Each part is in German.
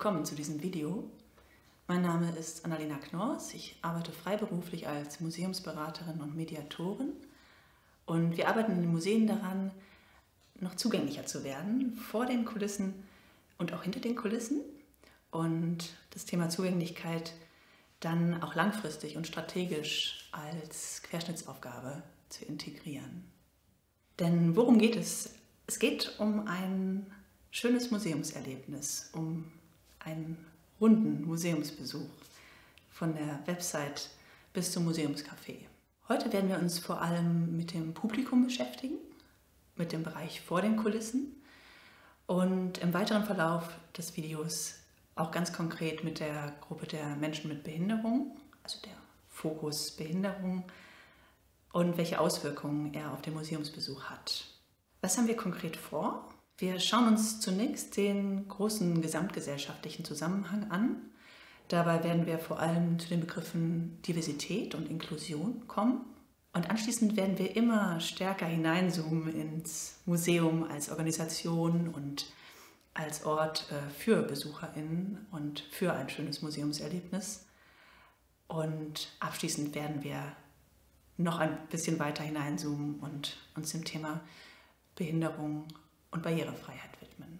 Willkommen zu diesem Video. Mein Name ist Annalena Knorrs. Ich arbeite freiberuflich als Museumsberaterin und Mediatorin. Und wir arbeiten in den Museen daran, noch zugänglicher zu werden, vor den Kulissen und auch hinter den Kulissen. Und das Thema Zugänglichkeit dann auch langfristig und strategisch als Querschnittsaufgabe zu integrieren. Denn worum geht es? Es geht um ein schönes Museumserlebnis, um einen runden Museumsbesuch von der Website bis zum Museumscafé. Heute werden wir uns vor allem mit dem Publikum beschäftigen, mit dem Bereich vor den Kulissen und im weiteren Verlauf des Videos auch ganz konkret mit der Gruppe der Menschen mit Behinderung, also der Fokus Behinderung und welche Auswirkungen er auf den Museumsbesuch hat. Was haben wir konkret vor? Wir schauen uns zunächst den großen gesamtgesellschaftlichen Zusammenhang an. Dabei werden wir vor allem zu den Begriffen Diversität und Inklusion kommen. Und anschließend werden wir immer stärker hineinzoomen ins Museum als Organisation und als Ort äh, für BesucherInnen und für ein schönes Museumserlebnis. Und abschließend werden wir noch ein bisschen weiter hineinzoomen und uns dem Thema Behinderung und Barrierefreiheit widmen.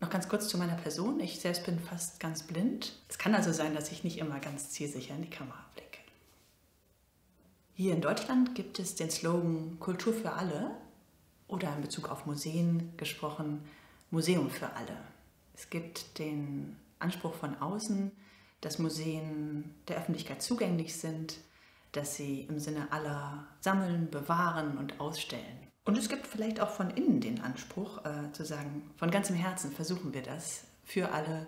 Noch ganz kurz zu meiner Person. Ich selbst bin fast ganz blind. Es kann also sein, dass ich nicht immer ganz zielsicher in die Kamera blicke. Hier in Deutschland gibt es den Slogan Kultur für alle oder in Bezug auf Museen gesprochen Museum für alle. Es gibt den Anspruch von außen, dass Museen der Öffentlichkeit zugänglich sind, dass sie im Sinne aller sammeln, bewahren und ausstellen. Und es gibt vielleicht auch von innen den Anspruch äh, zu sagen, von ganzem Herzen versuchen wir das, für alle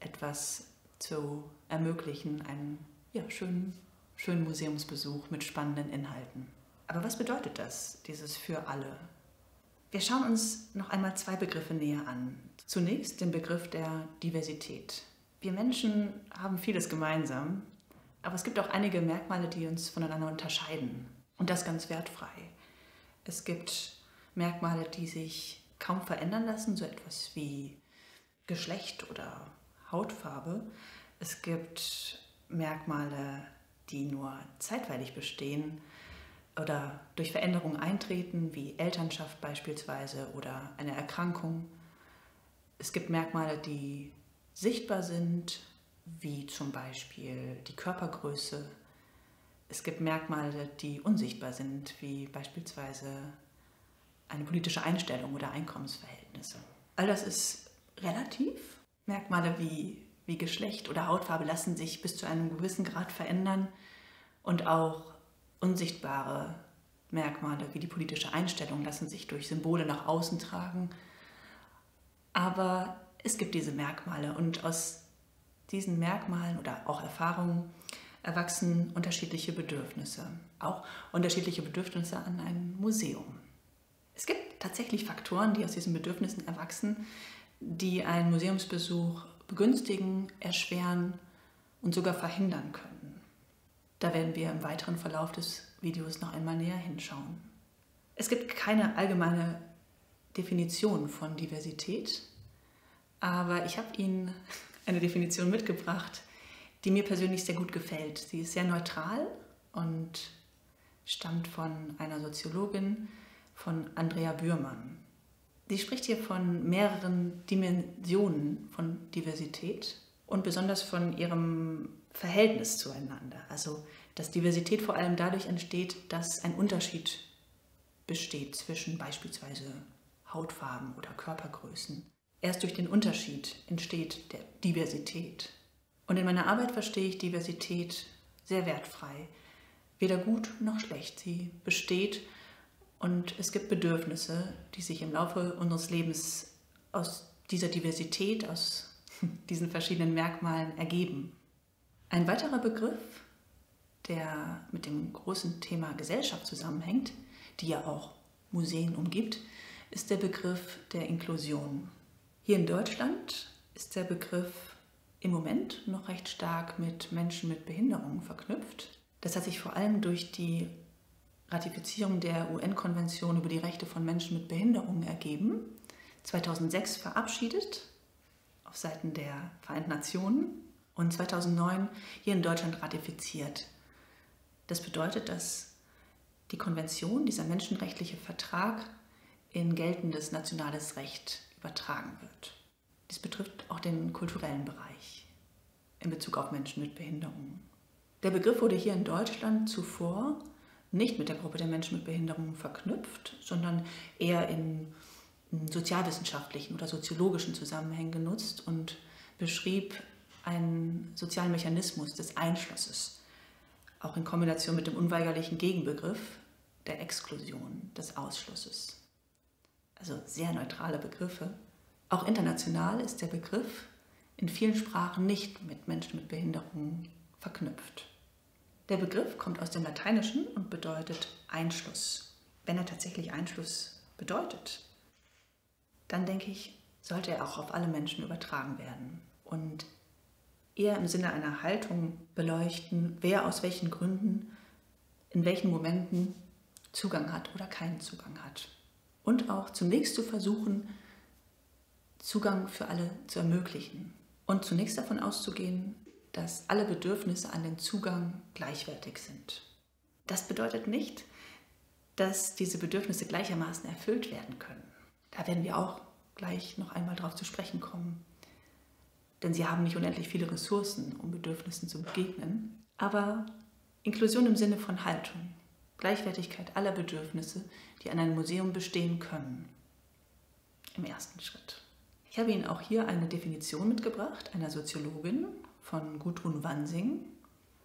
etwas zu ermöglichen, einen ja, schönen, schönen Museumsbesuch mit spannenden Inhalten. Aber was bedeutet das, dieses für alle? Wir schauen uns noch einmal zwei Begriffe näher an. Zunächst den Begriff der Diversität. Wir Menschen haben vieles gemeinsam, aber es gibt auch einige Merkmale, die uns voneinander unterscheiden. Und das ganz wertfrei. Es gibt Merkmale, die sich kaum verändern lassen, so etwas wie Geschlecht oder Hautfarbe. Es gibt Merkmale, die nur zeitweilig bestehen oder durch Veränderungen eintreten, wie Elternschaft beispielsweise oder eine Erkrankung. Es gibt Merkmale, die sichtbar sind, wie zum Beispiel die Körpergröße, es gibt Merkmale, die unsichtbar sind, wie beispielsweise eine politische Einstellung oder Einkommensverhältnisse. All das ist relativ. Merkmale wie, wie Geschlecht oder Hautfarbe lassen sich bis zu einem gewissen Grad verändern und auch unsichtbare Merkmale wie die politische Einstellung lassen sich durch Symbole nach außen tragen. Aber es gibt diese Merkmale und aus diesen Merkmalen oder auch Erfahrungen erwachsen unterschiedliche Bedürfnisse, auch unterschiedliche Bedürfnisse an ein Museum. Es gibt tatsächlich Faktoren, die aus diesen Bedürfnissen erwachsen, die einen Museumsbesuch begünstigen, erschweren und sogar verhindern können. Da werden wir im weiteren Verlauf des Videos noch einmal näher hinschauen. Es gibt keine allgemeine Definition von Diversität, aber ich habe Ihnen eine Definition mitgebracht, die mir persönlich sehr gut gefällt. Sie ist sehr neutral und stammt von einer Soziologin, von Andrea Bührmann. Sie spricht hier von mehreren Dimensionen von Diversität und besonders von ihrem Verhältnis zueinander. Also, dass Diversität vor allem dadurch entsteht, dass ein Unterschied besteht zwischen beispielsweise Hautfarben oder Körpergrößen. Erst durch den Unterschied entsteht der Diversität. Und in meiner Arbeit verstehe ich Diversität sehr wertfrei. Weder gut noch schlecht. Sie besteht und es gibt Bedürfnisse, die sich im Laufe unseres Lebens aus dieser Diversität, aus diesen verschiedenen Merkmalen ergeben. Ein weiterer Begriff, der mit dem großen Thema Gesellschaft zusammenhängt, die ja auch Museen umgibt, ist der Begriff der Inklusion. Hier in Deutschland ist der Begriff im Moment noch recht stark mit Menschen mit Behinderungen verknüpft. Das hat sich vor allem durch die Ratifizierung der UN-Konvention über die Rechte von Menschen mit Behinderungen ergeben, 2006 verabschiedet auf Seiten der Vereinten Nationen und 2009 hier in Deutschland ratifiziert. Das bedeutet, dass die Konvention, dieser menschenrechtliche Vertrag, in geltendes nationales Recht übertragen wird. Dies betrifft auch den kulturellen Bereich in Bezug auf Menschen mit Behinderungen. Der Begriff wurde hier in Deutschland zuvor nicht mit der Gruppe der Menschen mit Behinderungen verknüpft, sondern eher in sozialwissenschaftlichen oder soziologischen Zusammenhängen genutzt und beschrieb einen sozialen Mechanismus des Einschlusses, auch in Kombination mit dem unweigerlichen Gegenbegriff der Exklusion, des Ausschlusses. Also sehr neutrale Begriffe. Auch international ist der Begriff in vielen Sprachen nicht mit Menschen mit Behinderungen verknüpft. Der Begriff kommt aus dem Lateinischen und bedeutet Einschluss. Wenn er tatsächlich Einschluss bedeutet, dann denke ich, sollte er auch auf alle Menschen übertragen werden und eher im Sinne einer Haltung beleuchten, wer aus welchen Gründen, in welchen Momenten Zugang hat oder keinen Zugang hat. Und auch zunächst zu versuchen, Zugang für alle zu ermöglichen und zunächst davon auszugehen, dass alle Bedürfnisse an den Zugang gleichwertig sind. Das bedeutet nicht, dass diese Bedürfnisse gleichermaßen erfüllt werden können. Da werden wir auch gleich noch einmal darauf zu sprechen kommen. Denn sie haben nicht unendlich viele Ressourcen, um Bedürfnissen zu begegnen. Aber Inklusion im Sinne von Haltung, Gleichwertigkeit aller Bedürfnisse, die an einem Museum bestehen können. Im ersten Schritt. Ich habe Ihnen auch hier eine Definition mitgebracht, einer Soziologin von Gudrun Wansing.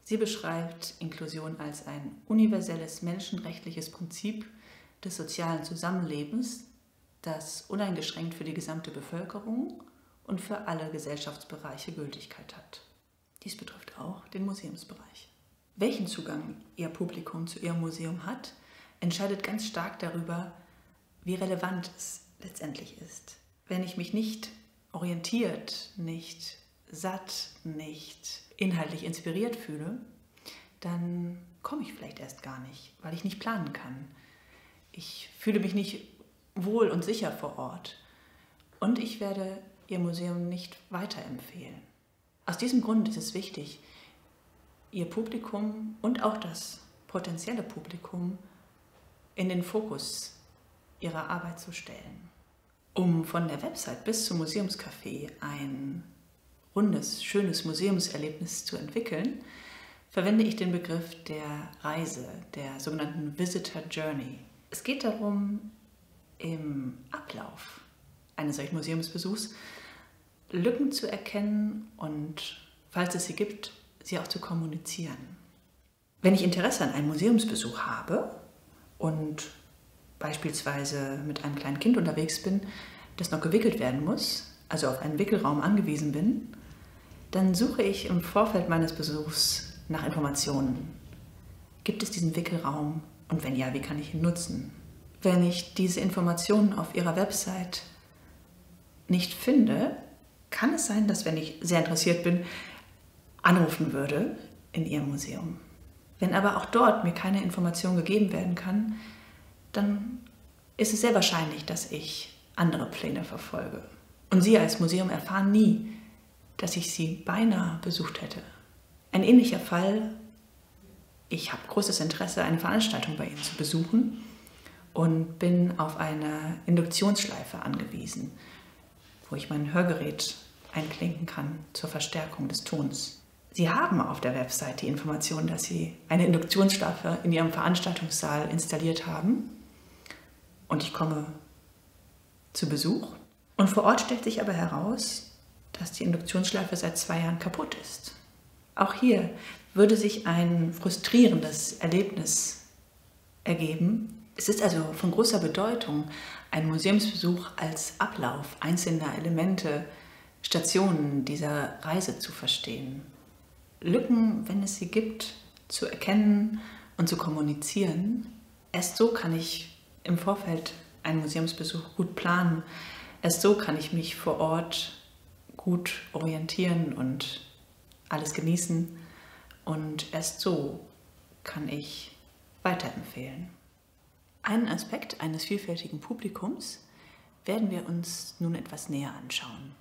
Sie beschreibt Inklusion als ein universelles menschenrechtliches Prinzip des sozialen Zusammenlebens, das uneingeschränkt für die gesamte Bevölkerung und für alle Gesellschaftsbereiche Gültigkeit hat. Dies betrifft auch den Museumsbereich. Welchen Zugang Ihr Publikum zu Ihrem Museum hat, entscheidet ganz stark darüber, wie relevant es letztendlich ist. Wenn ich mich nicht orientiert, nicht satt, nicht inhaltlich inspiriert fühle, dann komme ich vielleicht erst gar nicht, weil ich nicht planen kann. Ich fühle mich nicht wohl und sicher vor Ort. Und ich werde Ihr Museum nicht weiterempfehlen. Aus diesem Grund ist es wichtig, Ihr Publikum und auch das potenzielle Publikum in den Fokus Ihrer Arbeit zu stellen. Um von der Website bis zum Museumscafé ein rundes, schönes Museumserlebnis zu entwickeln, verwende ich den Begriff der Reise, der sogenannten Visitor Journey. Es geht darum, im Ablauf eines solchen Museumsbesuchs Lücken zu erkennen und, falls es sie gibt, sie auch zu kommunizieren. Wenn ich Interesse an einem Museumsbesuch habe und beispielsweise mit einem kleinen Kind unterwegs bin, das noch gewickelt werden muss, also auf einen Wickelraum angewiesen bin, dann suche ich im Vorfeld meines Besuchs nach Informationen. Gibt es diesen Wickelraum und wenn ja, wie kann ich ihn nutzen? Wenn ich diese Informationen auf Ihrer Website nicht finde, kann es sein, dass wenn ich sehr interessiert bin, anrufen würde in Ihrem Museum. Wenn aber auch dort mir keine Information gegeben werden kann, dann ist es sehr wahrscheinlich, dass ich andere Pläne verfolge. Und Sie als Museum erfahren nie, dass ich sie beinahe besucht hätte. Ein ähnlicher Fall, ich habe großes Interesse, eine Veranstaltung bei Ihnen zu besuchen und bin auf eine Induktionsschleife angewiesen, wo ich mein Hörgerät einklinken kann zur Verstärkung des Tons. Sie haben auf der Website die Information, dass Sie eine Induktionsschleife in Ihrem Veranstaltungssaal installiert haben und ich komme zu Besuch. Und vor Ort stellt sich aber heraus, dass die Induktionsschleife seit zwei Jahren kaputt ist. Auch hier würde sich ein frustrierendes Erlebnis ergeben. Es ist also von großer Bedeutung, einen Museumsbesuch als Ablauf einzelner Elemente, Stationen dieser Reise zu verstehen. Lücken, wenn es sie gibt, zu erkennen und zu kommunizieren. Erst so kann ich im Vorfeld einen Museumsbesuch gut planen. Erst so kann ich mich vor Ort gut orientieren und alles genießen. Und erst so kann ich weiterempfehlen. Einen Aspekt eines vielfältigen Publikums werden wir uns nun etwas näher anschauen.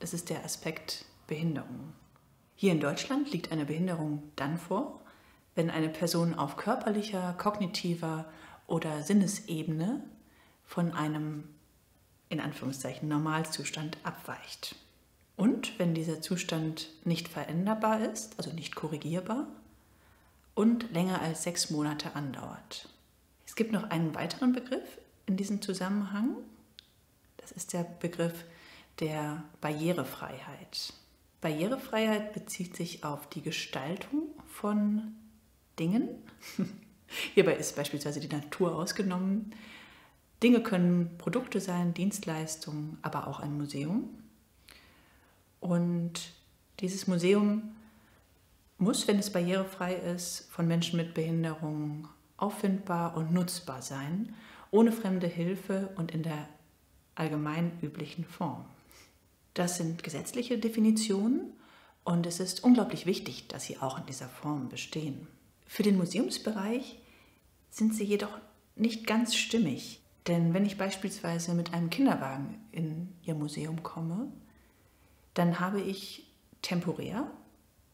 Das ist der Aspekt Behinderung. Hier in Deutschland liegt eine Behinderung dann vor, wenn eine Person auf körperlicher, kognitiver oder Sinnesebene von einem in Anführungszeichen Normalzustand abweicht. Und wenn dieser Zustand nicht veränderbar ist, also nicht korrigierbar, und länger als sechs Monate andauert. Es gibt noch einen weiteren Begriff in diesem Zusammenhang. Das ist der Begriff der Barrierefreiheit. Barrierefreiheit bezieht sich auf die Gestaltung von Dingen. Hierbei ist beispielsweise die Natur ausgenommen. Dinge können Produkte sein, Dienstleistungen, aber auch ein Museum. Und dieses Museum muss, wenn es barrierefrei ist, von Menschen mit Behinderung auffindbar und nutzbar sein, ohne fremde Hilfe und in der allgemein üblichen Form. Das sind gesetzliche Definitionen und es ist unglaublich wichtig, dass sie auch in dieser Form bestehen. Für den Museumsbereich sind sie jedoch nicht ganz stimmig, denn wenn ich beispielsweise mit einem Kinderwagen in Ihr Museum komme, dann habe ich temporär,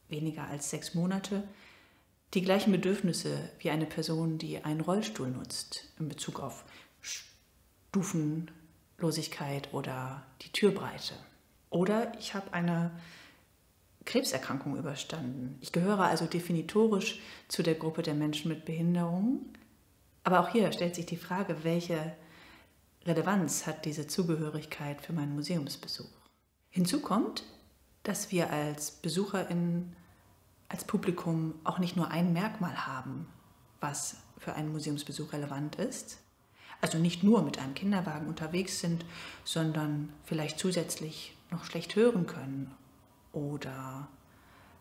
weniger als sechs Monate, die gleichen Bedürfnisse wie eine Person, die einen Rollstuhl nutzt in Bezug auf Stufenlosigkeit oder die Türbreite. Oder ich habe eine Krebserkrankung überstanden. Ich gehöre also definitorisch zu der Gruppe der Menschen mit Behinderung. Aber auch hier stellt sich die Frage, welche Relevanz hat diese Zugehörigkeit für meinen Museumsbesuch? Hinzu kommt, dass wir als BesucherInnen, als Publikum auch nicht nur ein Merkmal haben, was für einen Museumsbesuch relevant ist. Also nicht nur mit einem Kinderwagen unterwegs sind, sondern vielleicht zusätzlich noch schlecht hören können oder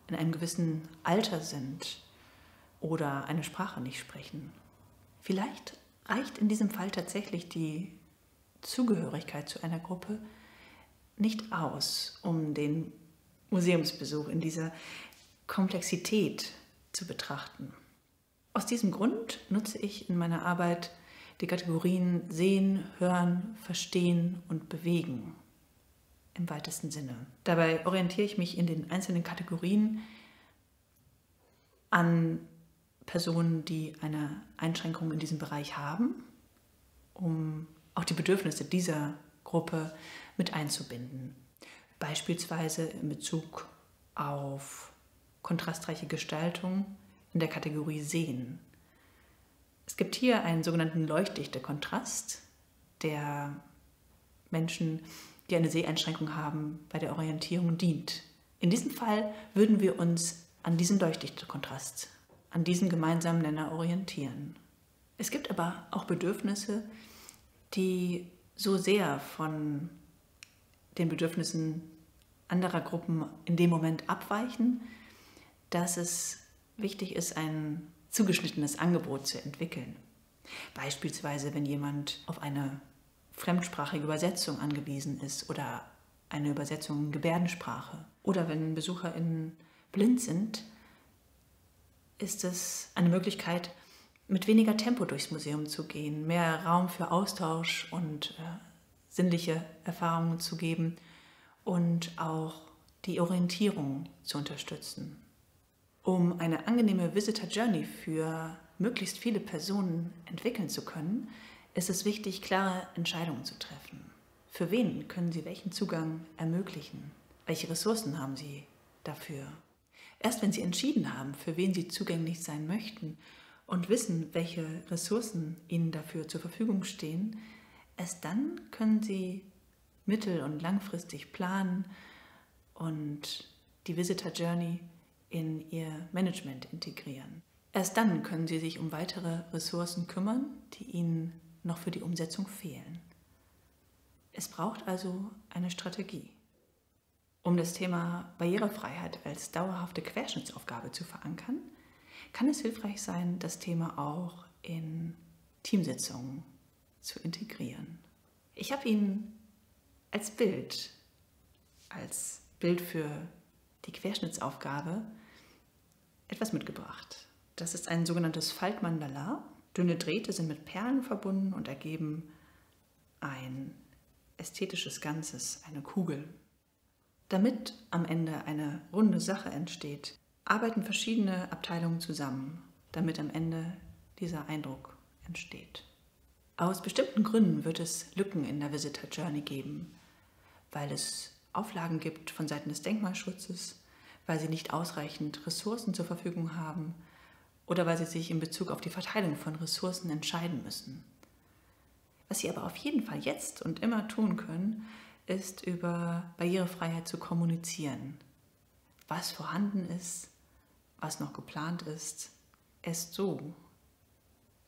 in einem gewissen Alter sind oder eine Sprache nicht sprechen. Vielleicht reicht in diesem Fall tatsächlich die Zugehörigkeit zu einer Gruppe nicht aus, um den Museumsbesuch in dieser Komplexität zu betrachten. Aus diesem Grund nutze ich in meiner Arbeit die Kategorien Sehen, Hören, Verstehen und Bewegen im weitesten Sinne. Dabei orientiere ich mich in den einzelnen Kategorien an Personen, die eine Einschränkung in diesem Bereich haben, um auch die Bedürfnisse dieser Gruppe mit einzubinden. Beispielsweise in Bezug auf kontrastreiche Gestaltung in der Kategorie Sehen. Es gibt hier einen sogenannten Leuchtdichte-Kontrast, der Menschen die eine Seheinschränkung haben, bei der Orientierung dient. In diesem Fall würden wir uns an diesem Leuchtdichte-Kontrast, an diesem gemeinsamen Nenner orientieren. Es gibt aber auch Bedürfnisse, die so sehr von den Bedürfnissen anderer Gruppen in dem Moment abweichen, dass es wichtig ist, ein zugeschnittenes Angebot zu entwickeln. Beispielsweise, wenn jemand auf eine fremdsprachige Übersetzung angewiesen ist oder eine Übersetzung in Gebärdensprache. Oder wenn BesucherInnen blind sind, ist es eine Möglichkeit, mit weniger Tempo durchs Museum zu gehen, mehr Raum für Austausch und äh, sinnliche Erfahrungen zu geben und auch die Orientierung zu unterstützen. Um eine angenehme Visitor Journey für möglichst viele Personen entwickeln zu können, ist es wichtig, klare Entscheidungen zu treffen. Für wen können Sie welchen Zugang ermöglichen? Welche Ressourcen haben Sie dafür? Erst wenn Sie entschieden haben, für wen Sie zugänglich sein möchten und wissen, welche Ressourcen Ihnen dafür zur Verfügung stehen, erst dann können Sie mittel- und langfristig planen und die Visitor Journey in Ihr Management integrieren. Erst dann können Sie sich um weitere Ressourcen kümmern, die Ihnen noch für die Umsetzung fehlen. Es braucht also eine Strategie. Um das Thema Barrierefreiheit als dauerhafte Querschnittsaufgabe zu verankern, kann es hilfreich sein, das Thema auch in Teamsitzungen zu integrieren. Ich habe Ihnen als Bild, als Bild für die Querschnittsaufgabe etwas mitgebracht. Das ist ein sogenanntes Faltmandala Dünne Drähte sind mit Perlen verbunden und ergeben ein ästhetisches Ganzes, eine Kugel. Damit am Ende eine runde Sache entsteht, arbeiten verschiedene Abteilungen zusammen, damit am Ende dieser Eindruck entsteht. Aus bestimmten Gründen wird es Lücken in der Visitor Journey geben, weil es Auflagen gibt von Seiten des Denkmalschutzes, weil sie nicht ausreichend Ressourcen zur Verfügung haben oder weil sie sich in Bezug auf die Verteilung von Ressourcen entscheiden müssen. Was sie aber auf jeden Fall jetzt und immer tun können, ist über Barrierefreiheit zu kommunizieren. Was vorhanden ist, was noch geplant ist, erst so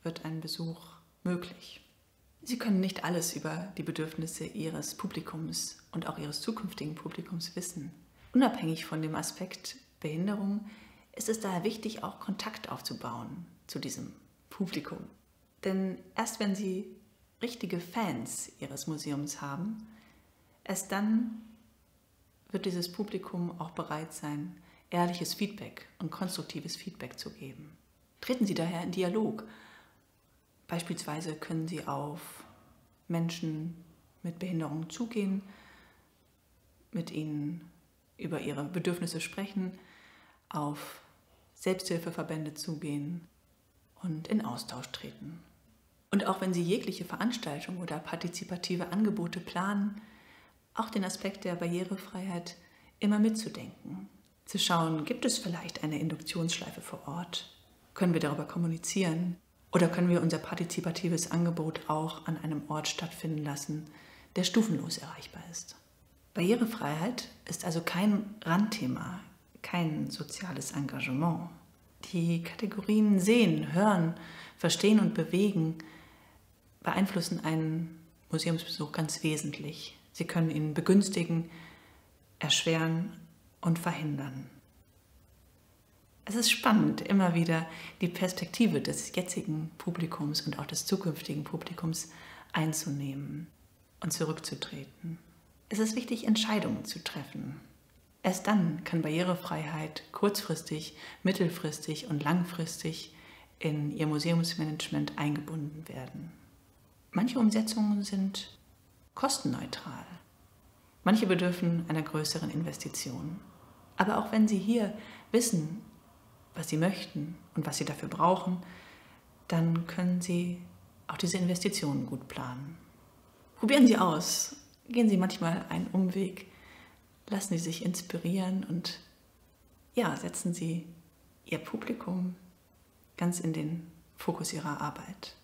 wird ein Besuch möglich. Sie können nicht alles über die Bedürfnisse Ihres Publikums und auch Ihres zukünftigen Publikums wissen. Unabhängig von dem Aspekt Behinderung ist es daher wichtig, auch Kontakt aufzubauen zu diesem Publikum. Denn erst wenn Sie richtige Fans Ihres Museums haben, erst dann wird dieses Publikum auch bereit sein, ehrliches Feedback und konstruktives Feedback zu geben. Treten Sie daher in Dialog. Beispielsweise können Sie auf Menschen mit Behinderung zugehen, mit ihnen über ihre Bedürfnisse sprechen, auf Selbsthilfeverbände zugehen und in Austausch treten. Und auch wenn Sie jegliche Veranstaltung oder partizipative Angebote planen, auch den Aspekt der Barrierefreiheit immer mitzudenken. Zu schauen, gibt es vielleicht eine Induktionsschleife vor Ort? Können wir darüber kommunizieren? Oder können wir unser partizipatives Angebot auch an einem Ort stattfinden lassen, der stufenlos erreichbar ist? Barrierefreiheit ist also kein Randthema, kein soziales Engagement. Die Kategorien Sehen, Hören, Verstehen und Bewegen beeinflussen einen Museumsbesuch ganz wesentlich. Sie können ihn begünstigen, erschweren und verhindern. Es ist spannend, immer wieder die Perspektive des jetzigen Publikums und auch des zukünftigen Publikums einzunehmen und zurückzutreten. Es ist wichtig, Entscheidungen zu treffen. Erst dann kann Barrierefreiheit kurzfristig, mittelfristig und langfristig in Ihr Museumsmanagement eingebunden werden. Manche Umsetzungen sind kostenneutral. Manche bedürfen einer größeren Investition. Aber auch wenn Sie hier wissen, was Sie möchten und was Sie dafür brauchen, dann können Sie auch diese Investitionen gut planen. Probieren Sie aus. Gehen Sie manchmal einen Umweg. Lassen Sie sich inspirieren und ja, setzen Sie Ihr Publikum ganz in den Fokus Ihrer Arbeit.